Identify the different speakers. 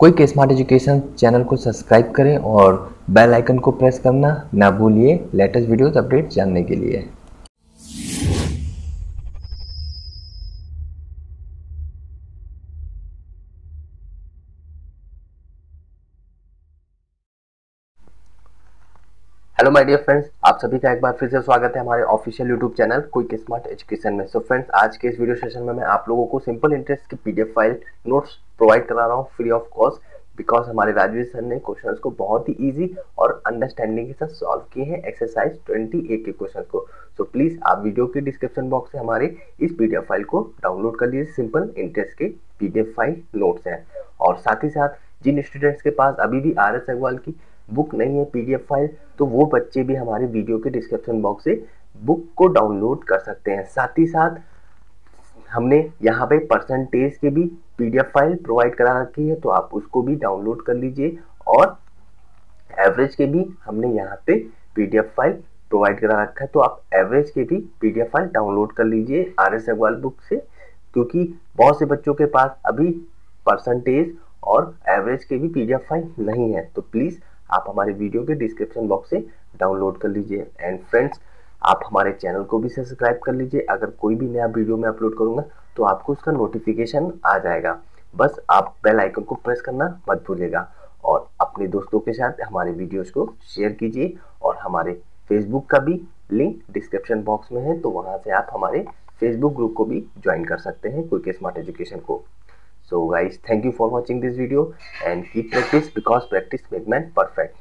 Speaker 1: कोई के smart education channel को सब्सक्राइब करें और बेल आइकन को प्रेस करना ना भूलिए लेटेस्ट वीडियोस अपडेट जानने के लिए। हेलो माय डियर फ्रेंड्स आप सभी का एक बार फिर से स्वागत है हमारे official YouTube channel quick smart education में। सो so फ्रेंड्स आज के इस वीडियो सेशन में मैं आप लोगों को सिंपल इंटरेस्ट की पीडीएफ फ़ाइल नोट्स प्रोवाइड करा रहा हूँ फ्री ऑफ़ कॉस्ट बिकॉज़ हमारे राजवीर सर ने क्वेश्चंस को बहुत ही इजी और अंडरस्टैंडिंग के साथ सॉल्व किए हैं एक्सरसाइज 28 के क्वेश्चन को। सो so प्लीज़ आप वीडियो के डिस्क्रिप्शन बॉक्स से हमारे इस पीडीएफ फ़ाइल को डाउनलोड कर लीजिए। सिंपल इंटरेस्ट के पीडीएफ फ़ाइल नोट्स हैं। और साथ ही साथ, जिन स्टूडेंट्स के पास अभी भी आर एस अग्रवाल की बुक नहीं है पीडीएफ फ़ाइल तो वो बच्चे भी हमारे वीडियो के डिस्क्रिप्शन बॉक्स से बुक को डाउनलोड कर सकते हैं। साथ ही साथ, हमने यहाँ पे परसेंटेज के भी पीडीएफ फ़ाइल प्रोवाइड करा रखी है तो आप उसको भी डाउनलोड कर लीजिए और एवरेज के भी हमने यहाँ पे पीडीएफ फ़ाइल प्रोवाइड करा रखा है तो आप एवरेज के भी पीडीएफ फ़ाइल डाउनलोड कर लीजिए आर एस अग्रवाल बुक से, क्योंकि बहुत से बच्चों के पास अभी परसेंटेज और एवरेज के भी पीडीएफ फ़ाइल नहीं है। तो प्लीज़ आप हमारे वीडियो के डिस्क्रिप्शन बॉक्स से डाउनलोड कर लीजिए। एंड फ्रेंड्स आप हमारे चैनल को भी सब्सक्राइब कर लीजिए। अगर कोई भी नया वीडियो मैं अपलोड करूँगा तो आपको उसका नोटिफिकेशन आ जाएगा। बस आप बेल आइकन को प्रेस करना मत भूलिएगा। और अपने दोस्तों के साथ हमारे वीडियोस को शेयर कीजिए। और हमारे फेसबुक का भी लिंक डिस्क्रिप्शन बॉक्स में है तो वहाँ से आप हमारे फेसबुक ग्रुप को भी ज्वाइन कर सकते हैं क्विक स्मार्ट एजुकेशन को। So guys thank you for watching this video and keep practice because practice make man perfect